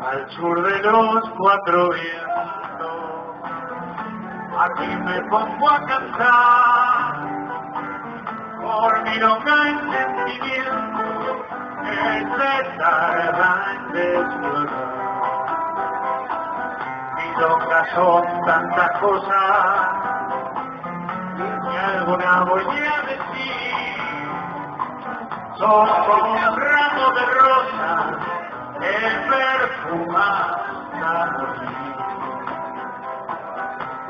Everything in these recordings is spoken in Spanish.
Al sur de los cuatro vientos, aquí me pongo a cantar. Por mi loca en sentimiento, que se tarda en desflorar. Mis locas son tantas cosas, y alguna voy a decir son como ramo de rosas que perfuma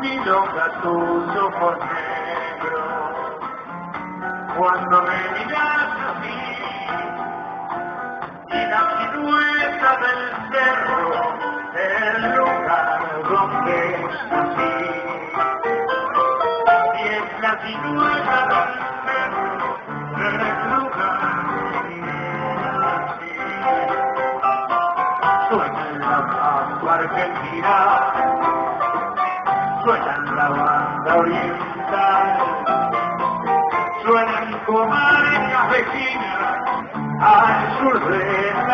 Mi loca tus cuando me miras así, y la silueta del cerro, el lugar donde nací. Y es la silueta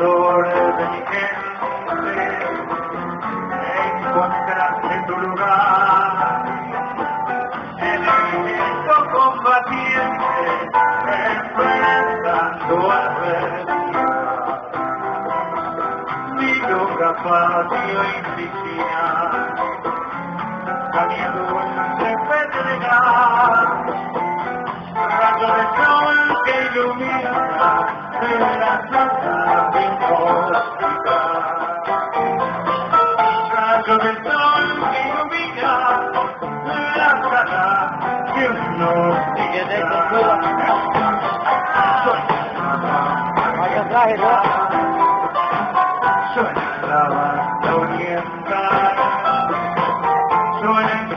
pudor de mi gente, encontraste tu lugar. En el combatiente, enfrentando adversidad. Mi loca patio y piscina,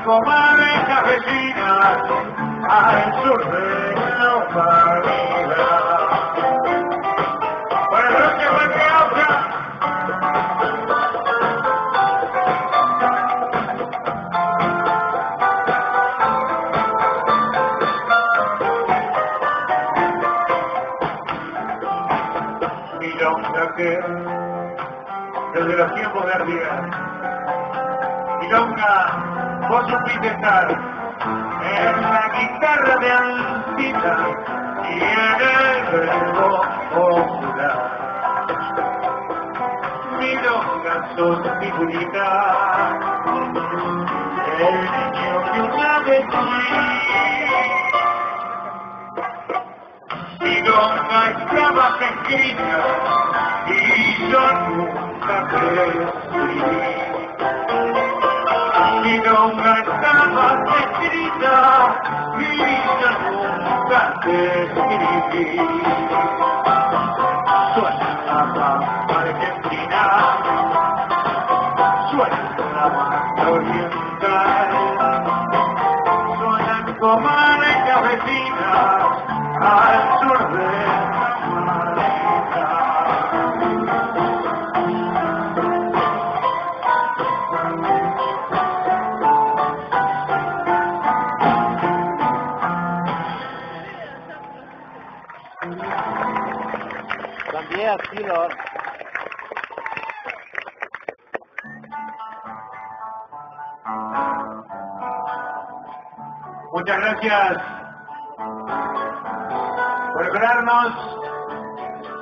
comarcas vecinas al sur de la desde los tiempos de Ardía. Milonga, vos supiste estar en la guitarra de Altita y en el verbo popular. Milonga, sos figurita, el niño que una vez fui. Milonga estaba escrita y yo nunca te escribí. Milonga estaba escrita y yo nunca te escribí. Suena argentina, suena oriental, suenan comarcas vecinas al sur de Cambié así, lo... Muchas gracias por esperarnos.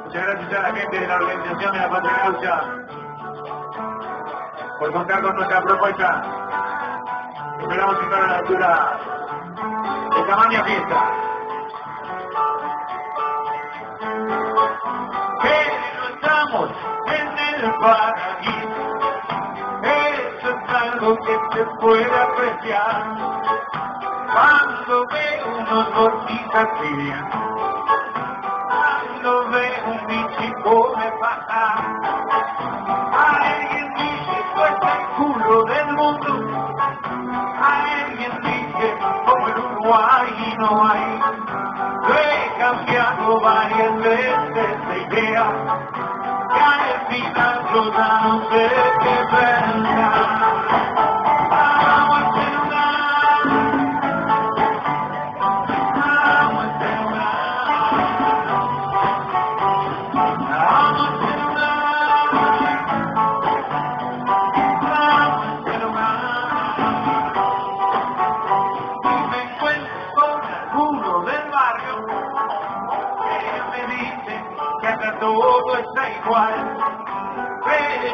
Muchas gracias a la gente de la organización de la Patria por contar con nuestra propuesta. Esperamos están a la altura de tamaño fiesta. El paraíso. Eso es algo que se puede apreciar. Cuando veo unos gorditas tibias, cuando veo un bichico me pasa, alguien dice, pues el culo del mundo, alguien dice, como el Uruguay no hay, lo he cambiado varias veces de idea, y al final ayudarte que venga.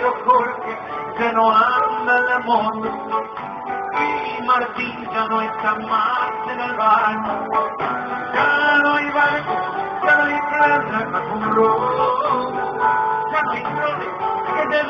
Pero Jorge ya no anda en la moto y Martín ya no está más en el bar. Ya no hay barco, ya no hay rojo, ya no hay flores que te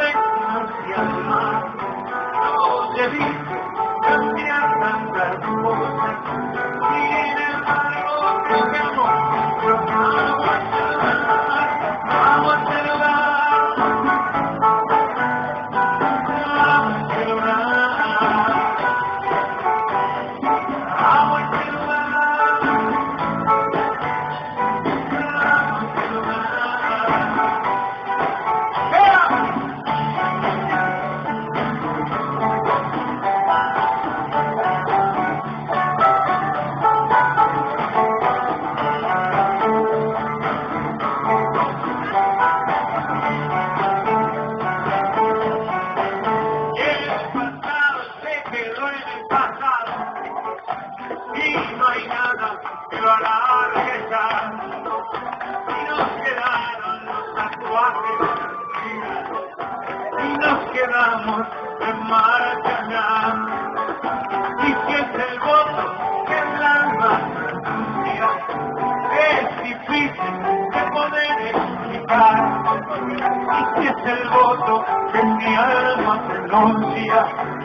longe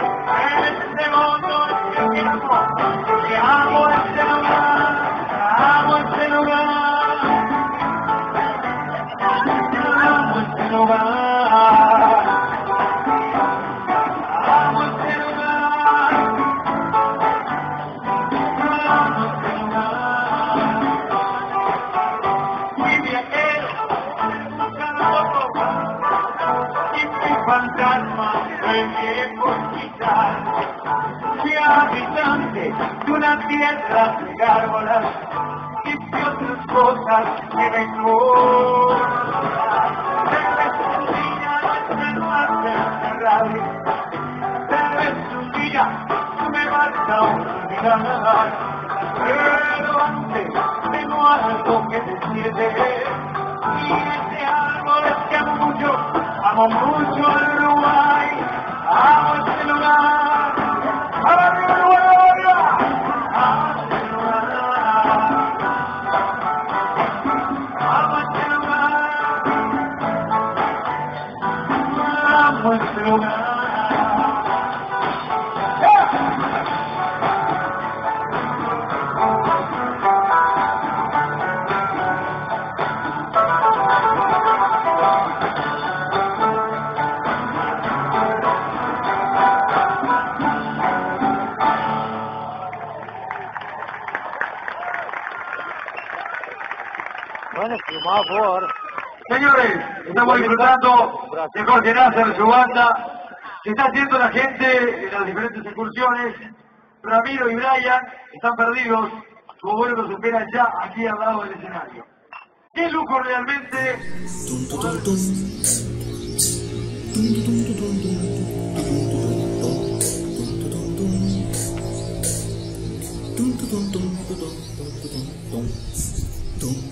de una tierra de gárgolas y fui otras cosas que vengo. Tal vez un día me vas a olvidar, pero antes tengo algo que decirte. Y ese árbol es que amo mucho, amo mucho al Uruguay, amo este lugar, favor. Señores, estamos disfrutando de Jorge Nasser, su banda. Se está haciendo la gente en las diferentes excursiones. Ramiro y Brian están perdidos. Como bueno nos esperan ya aquí al lado del escenario. Qué lujo realmente. Tum,